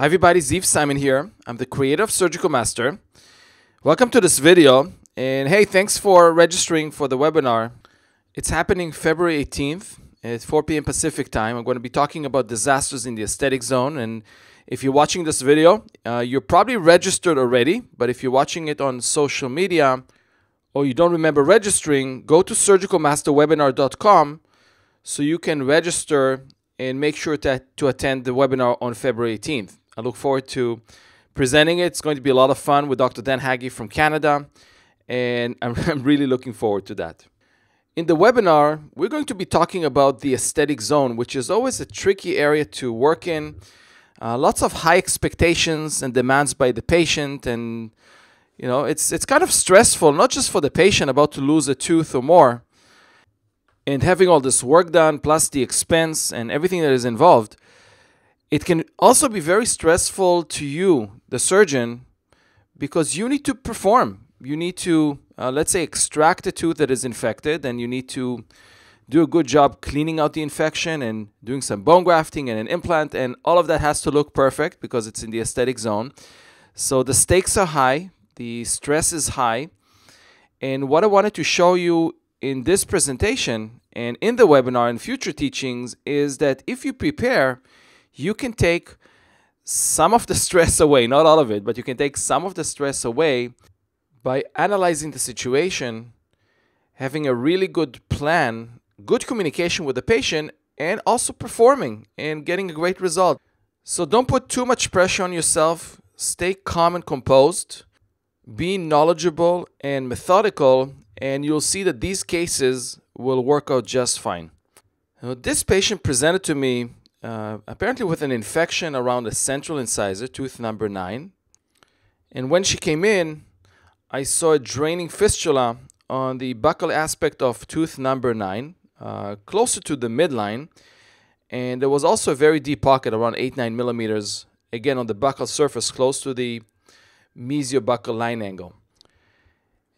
Hi everybody, Ziv Simon here. I'm the creator of Surgical Master. Welcome to this video. And hey, thanks for registering for the webinar. It's happening February 18th at 4 p.m. Pacific time. I'm going to be talking about disasters in the aesthetic zone. And if you're watching this video, uh, you're probably registered already. But if you're watching it on social media or you don't remember registering, go to surgicalmasterwebinar.com so you can register and make sure to, to attend the webinar on February 18th. I look forward to presenting it. It's going to be a lot of fun with Dr. Dan Haggie from Canada, and I'm, I'm really looking forward to that. In the webinar, we're going to be talking about the aesthetic zone, which is always a tricky area to work in. Uh, lots of high expectations and demands by the patient, and you know it's it's kind of stressful, not just for the patient about to lose a tooth or more, and having all this work done plus the expense and everything that is involved it can also be very stressful to you, the surgeon, because you need to perform. You need to, uh, let's say, extract a tooth that is infected, and you need to do a good job cleaning out the infection and doing some bone grafting and an implant, and all of that has to look perfect because it's in the aesthetic zone. So the stakes are high, the stress is high. And what I wanted to show you in this presentation and in the webinar and future teachings is that if you prepare, you can take some of the stress away, not all of it, but you can take some of the stress away by analyzing the situation, having a really good plan, good communication with the patient, and also performing and getting a great result. So don't put too much pressure on yourself. Stay calm and composed. Be knowledgeable and methodical, and you'll see that these cases will work out just fine. Now, this patient presented to me uh, apparently with an infection around the central incisor, tooth number 9. And when she came in, I saw a draining fistula on the buccal aspect of tooth number 9, uh, closer to the midline. And there was also a very deep pocket, around 8 9 millimeters, again on the buccal surface, close to the mesiobuccal line angle.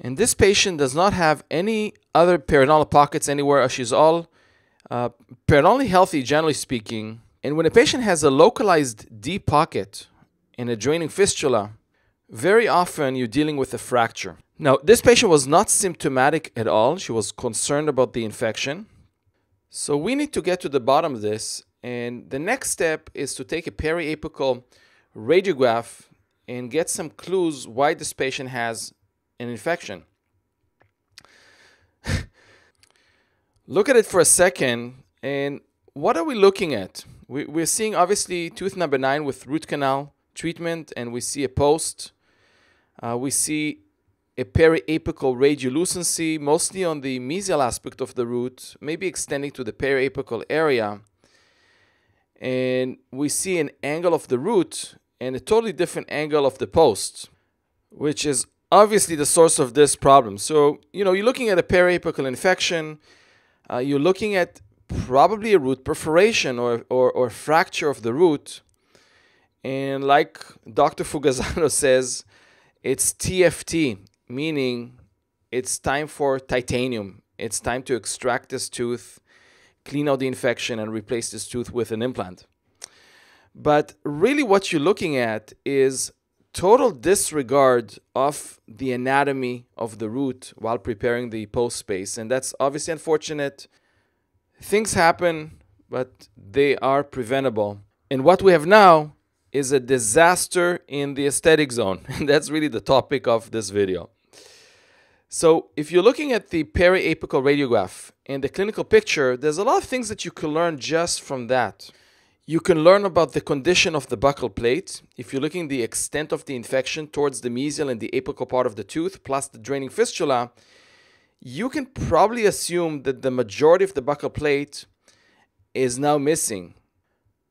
And this patient does not have any other periodontal pockets anywhere. She's all uh, healthy, generally speaking, and when a patient has a localized deep pocket and a draining fistula, very often you're dealing with a fracture. Now, this patient was not symptomatic at all. She was concerned about the infection. So we need to get to the bottom of this. And the next step is to take a periapical radiograph and get some clues why this patient has an infection. Look at it for a second. And what are we looking at? We, we're seeing obviously tooth number nine with root canal treatment, and we see a post. Uh, we see a periapical radiolucency, mostly on the mesial aspect of the root, maybe extending to the periapical area. And we see an angle of the root and a totally different angle of the post, which is obviously the source of this problem. So, you know, you're looking at a periapical infection, uh, you're looking at probably a root perforation or, or, or fracture of the root. And like Dr. Fugazzotto says, it's TFT, meaning it's time for titanium. It's time to extract this tooth, clean out the infection, and replace this tooth with an implant. But really, what you're looking at is total disregard of the anatomy of the root while preparing the post space. And that's obviously unfortunate. Things happen, but they are preventable. And what we have now is a disaster in the aesthetic zone. And that's really the topic of this video. So if you're looking at the periapical radiograph and the clinical picture, there's a lot of things that you can learn just from that. You can learn about the condition of the buccal plate. If you're looking the extent of the infection towards the mesial and the apical part of the tooth, plus the draining fistula, you can probably assume that the majority of the buccal plate is now missing.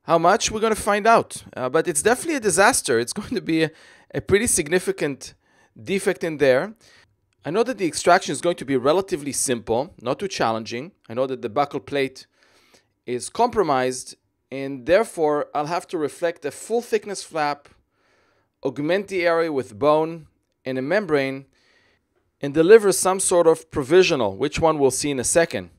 How much? We're going to find out. Uh, but it's definitely a disaster. It's going to be a, a pretty significant defect in there. I know that the extraction is going to be relatively simple, not too challenging. I know that the buccal plate is compromised and therefore I'll have to reflect a full thickness flap, augment the area with bone and a membrane, and deliver some sort of provisional, which one we'll see in a second.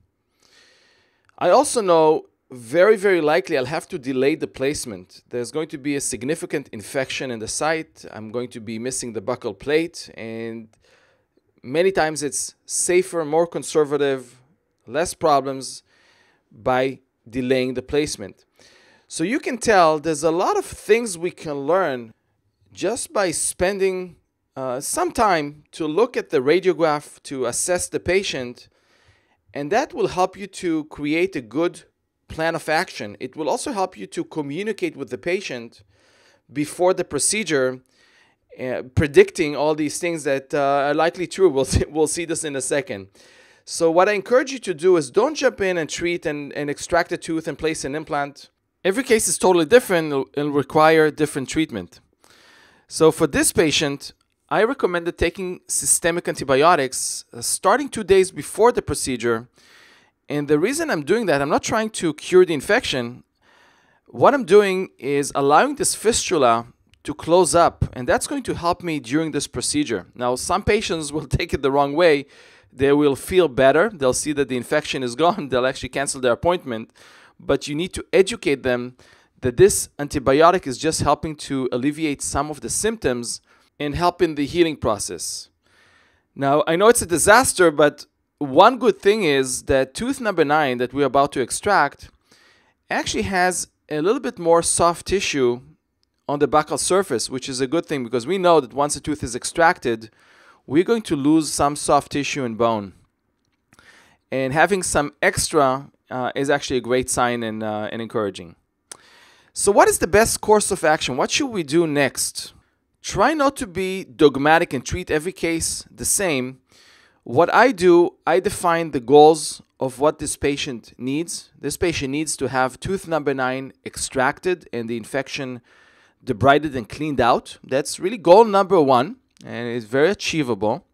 I also know very, very likely I'll have to delay the placement. There's going to be a significant infection in the site. I'm going to be missing the buccal plate, and many times it's safer, more conservative, less problems by delaying the placement. So you can tell there's a lot of things we can learn just by spending uh, some time to look at the radiograph to assess the patient, and that will help you to create a good plan of action. It will also help you to communicate with the patient before the procedure, uh, predicting all these things that uh, are likely true. We'll see, we'll see this in a second. So, what I encourage you to do is don't jump in and treat and, and extract a tooth and place an implant. Every case is totally different and require different treatment. So, for this patient, I recommended taking systemic antibiotics uh, starting two days before the procedure. And the reason I'm doing that, I'm not trying to cure the infection. What I'm doing is allowing this fistula to close up, and that's going to help me during this procedure. Now, some patients will take it the wrong way. They will feel better. They'll see that the infection is gone. They'll actually cancel their appointment. But you need to educate them that this antibiotic is just helping to alleviate some of the symptoms and help in the healing process. Now, I know it's a disaster, but one good thing is that tooth number nine that we're about to extract actually has a little bit more soft tissue on the buccal surface, which is a good thing because we know that once a tooth is extracted, we're going to lose some soft tissue and bone. And having some extra uh, is actually a great sign and, uh, and encouraging. So, what is the best course of action? What should we do next? Try not to be dogmatic and treat every case the same. What I do, I define the goals of what this patient needs. This patient needs to have tooth number nine extracted and the infection debrided and cleaned out. That's really goal number one, and it's very achievable.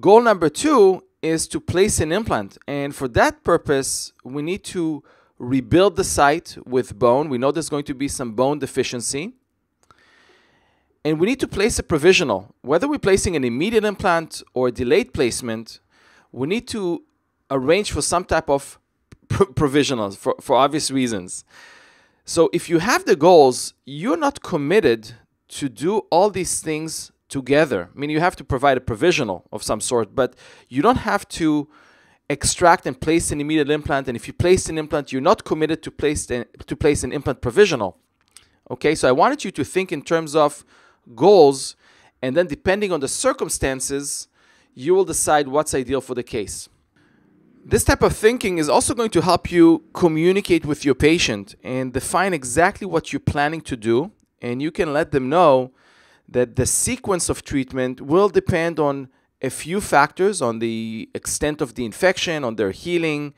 Goal number two is to place an implant, and for that purpose, we need to rebuild the site with bone. We know there's going to be some bone deficiency and we need to place a provisional. Whether we're placing an immediate implant or a delayed placement, we need to arrange for some type of pr- provisional for, for obvious reasons. So if you have the goals, you're not committed to do all these things together. I mean, you have to provide a provisional of some sort, but you don't have to extract and place an immediate implant. And if you place an implant, you're not committed to place, the, to place an implant provisional. Okay, so I wanted you to think in terms of goals, and then depending on the circumstances, you will decide what's ideal for the case. This type of thinking is also going to help you communicate with your patient and define exactly what you're planning to do, and you can let them know that the sequence of treatment will depend on a few factors on the extent of the infection, on their healing,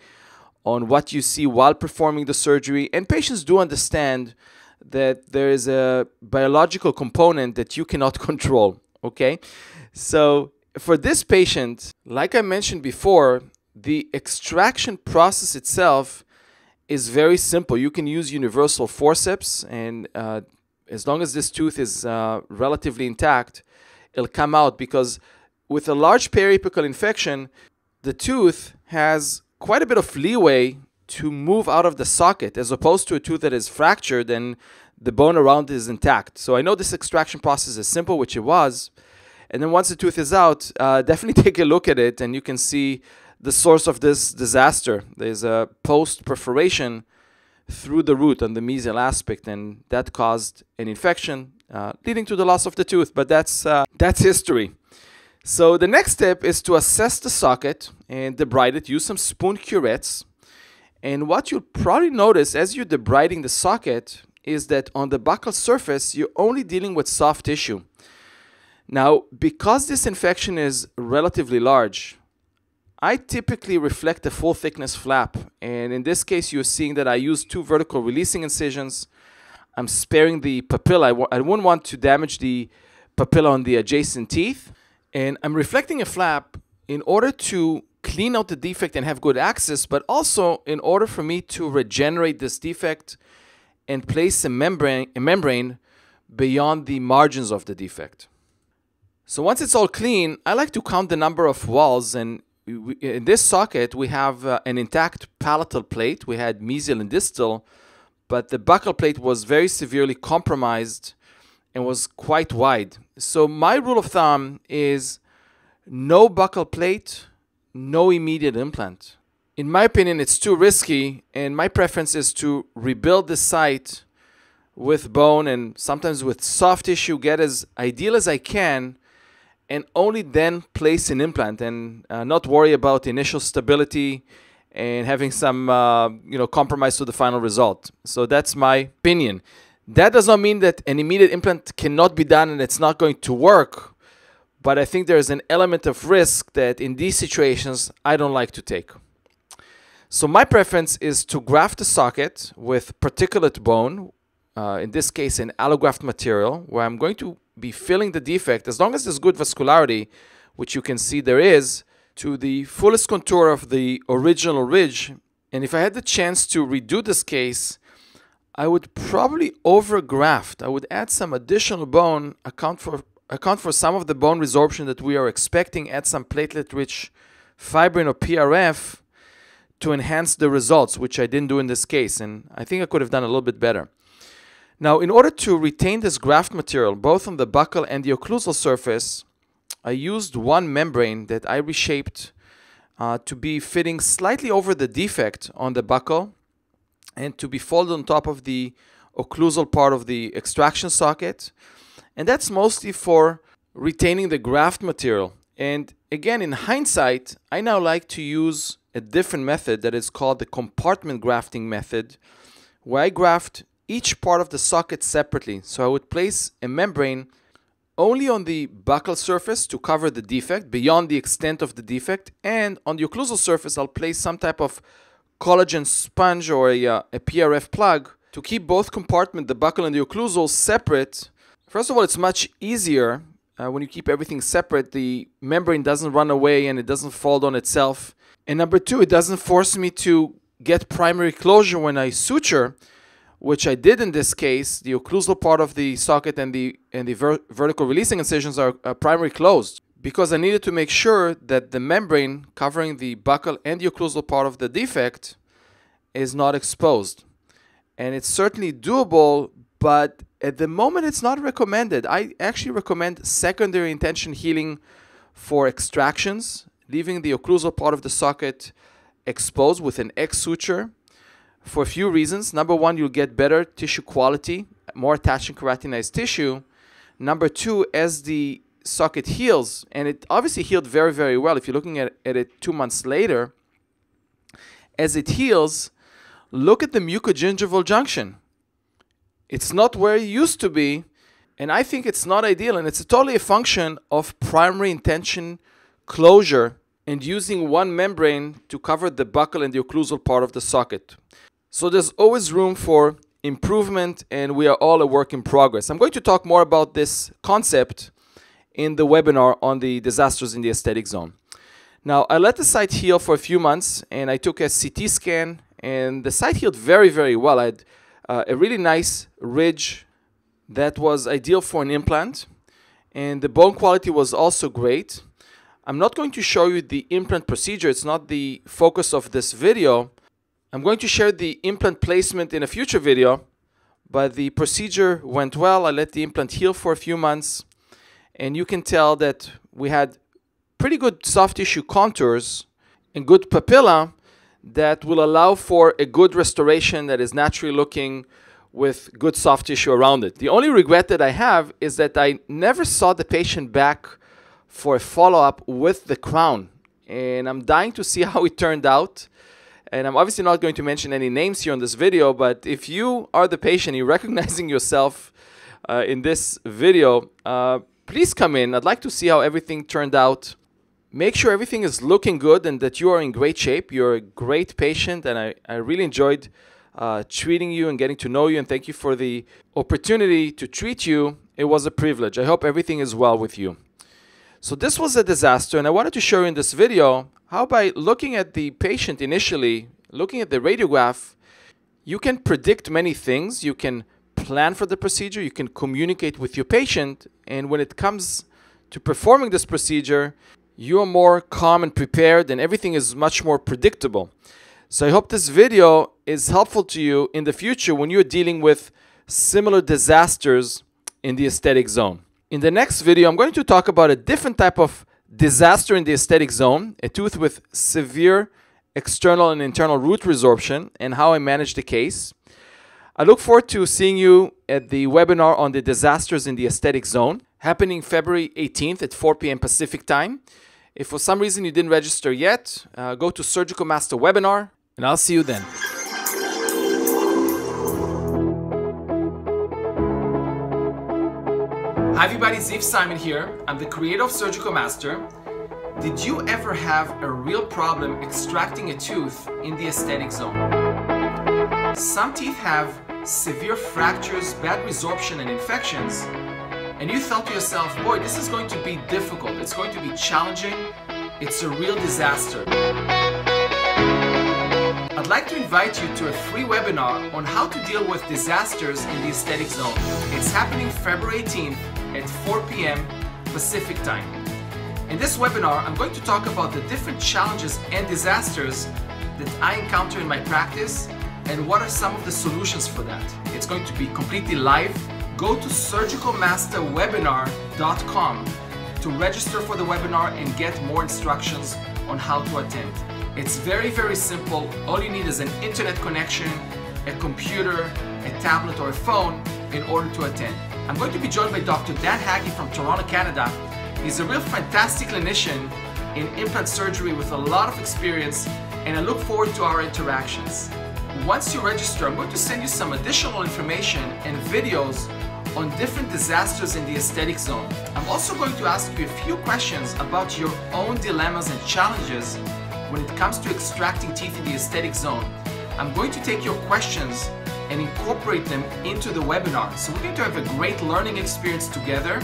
on what you see while performing the surgery. And patients do understand that there is a biological component that you cannot control. Okay? So, for this patient, like I mentioned before, the extraction process itself is very simple. You can use universal forceps, and uh, as long as this tooth is uh, relatively intact, it'll come out because with a large periapical infection, the tooth has quite a bit of leeway to move out of the socket as opposed to a tooth that is fractured and the bone around is intact. So I know this extraction process is simple, which it was. And then once the tooth is out, uh, definitely take a look at it and you can see the source of this disaster. There's a post perforation through the root on the mesial aspect, and that caused an infection, uh, leading to the loss of the tooth. But that's uh, that's history. So the next step is to assess the socket and debride it. Use some spoon curettes. And what you'll probably notice as you're debriding the socket is that on the buccal surface, you're only dealing with soft tissue. Now, because this infection is relatively large, I typically reflect a full thickness flap. And in this case, you're seeing that I use two vertical releasing incisions. I'm sparing the papilla. I wouldn't want to damage the papilla on the adjacent teeth. And I'm reflecting a flap in order to clean out the defect and have good access, but also in order for me to regenerate this defect and place a membrane, a membrane beyond the margins of the defect. So once it's all clean, I like to count the number of walls and we, in this socket, we have uh, an intact palatal plate. We had mesial and distal, but the buccal plate was very severely compromised and was quite wide. So my rule of thumb is no buccal plate, no immediate implant. In my opinion, it's too risky, and my preference is to rebuild the site with bone and sometimes with soft tissue, get as ideal as I can, and only then place an implant and uh, not worry about initial stability and having some uh, you know compromise to the final result. So that's my opinion. That does not mean that an immediate implant cannot be done and it's not going to work, but I think there's an element of risk that in these situations I don't like to take. So my preference is to graft the socket with particulate bone, uh, in this case an allograft material, where I'm going to be filling the defect, as long as there's good vascularity, which you can see there is, to the fullest contour of the original ridge. And if I had the chance to redo this case, I would probably overgraft. I would add some additional bone, account for account for some of the bone resorption that we are expecting, add some platelet-rich fibrin or PRF to enhance the results, which I didn't do in this case. And I think I could have done a little bit better. Now, in order to retain this graft material, both on the buccal and the occlusal surface, I used one membrane that I reshaped uh, to be fitting slightly over the defect on the buccal and to be folded on top of the occlusal part of the extraction socket. And that's mostly for retaining the graft material. And again, in hindsight, I now like to use a different method that is called the compartment grafting method, where I graft each part of the socket separately. So I would place a membrane only on the buccal surface to cover the defect beyond the extent of the defect and on the occlusal surface I'll place some type of collagen sponge or a, uh, a PRF plug to keep both compartment, the buccal and the occlusal separate. First of all, it's much easier uh, when you keep everything separate. The membrane doesn't run away and it doesn't fold on itself. And number two, it doesn't force me to get primary closure when I suture which I did in this case, the occlusal part of the socket and the and the ver vertical releasing incisions are, are primary closed because I needed to make sure that the membrane covering the buccal and the occlusal part of the defect is not exposed. And it's certainly doable, but at the moment it's not recommended. I actually recommend secondary intention healing for extractions, leaving the occlusal part of the socket exposed with an X suture for a few reasons. Number one, you'll get better tissue quality, more attached and keratinized tissue. Number two, as the socket heals, and it obviously healed very, very well. If you're looking at, at it two months later, as it heals, look at the mucogingival junction. It's not where it used to be, and I think it's not ideal, and it's totally a function of primary intention closure and using one membrane to cover the buccal and the occlusal part of the socket. So there's always room for improvement, and we are all a work in progress. I'm going to talk more about this concept in the webinar on the disasters in the aesthetic zone. Now, I let the site heal for a few months, and I took a CT scan, and the site healed very, very well. I had uh, a really nice ridge that was ideal for an implant, and the bone quality was also great. I'm not going to show you the implant procedure. It's not the focus of this video, I'm going to share the implant placement in a future video, but the procedure went well. I let the implant heal for a few months, and you can tell that we had pretty good soft tissue contours and good papilla that will allow for a good restoration that is naturally looking with good soft tissue around it. The only regret that I have is that I never saw the patient back for a follow-up with the crown. And I'm dying to see how it turned out. And I'm obviously not going to mention any names here on this video, but if you are the patient, you're recognizing yourself uh, in this video, uh, please come in. I'd like to see how everything turned out. Make sure everything is looking good and that you are in great shape. You're a great patient, and I, I really enjoyed uh, treating you and getting to know you. And thank you for the opportunity to treat you. It was a privilege. I hope everything is well with you. So this was a disaster, and I wanted to show you in this video how by looking at the patient initially, looking at the radiograph, you can predict many things. You can plan for the procedure, you can communicate with your patient, and when it comes to performing this procedure, you are more calm and prepared, and everything is much more predictable. So I hope this video is helpful to you in the future when you're dealing with similar disasters in the aesthetic zone. In the next video, I'm going to talk about a different type of disaster in the aesthetic zone, a tooth with severe external and internal root resorption, and how I manage the case. I look forward to seeing you at the webinar on the disasters in the aesthetic zone, happening February 18th at 4 p.m. Pacific time. If for some reason you didn't register yet, uh, go to Surgical Master Webinar, and I'll see you then. Hi everybody, Ziv Simon here. I'm the creator of Surgical Master. Did you ever have a real problem extracting a tooth in the aesthetic zone? Some teeth have severe fractures, bad resorption and infections, and you thought to yourself, boy, this is going to be difficult, it's going to be challenging, it's a real disaster. I'd like to invite you to a free webinar on how to deal with disasters in the aesthetic zone. It's happening February 18th at 4 p.m. Pacific time. In this webinar, I'm going to talk about the different challenges and disasters that I encounter in my practice and what are some of the solutions for that. It's going to be completely live. Go to surgicalmasterwebinar.com to register for the webinar and get more instructions on how to attend. It's very, very simple. All you need is an internet connection, a computer, a tablet, or a phone in order to attend. I'm going to be joined by Dr. Dan Haggie from Toronto, Canada. He's a real fantastic clinician in implant surgery with a lot of experience, and I look forward to our interactions. Once you register, I'm going to send you some additional information and videos on different disasters in the aesthetic zone. I'm also going to ask you a few questions about your own dilemmas and challenges when it comes to extracting teeth in the aesthetic zone. I'm going to take your questions and incorporate them into the webinar. So we're going to have a great learning experience together.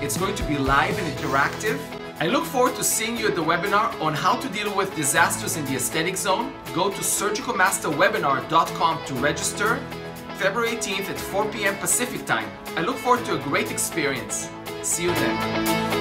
It's going to be live and interactive. I look forward to seeing you at the webinar on how to deal with disasters in the aesthetic zone. Go to surgicalmasterwebinar.com to register February 18th at 4 p.m. Pacific time. I look forward to a great experience. See you then.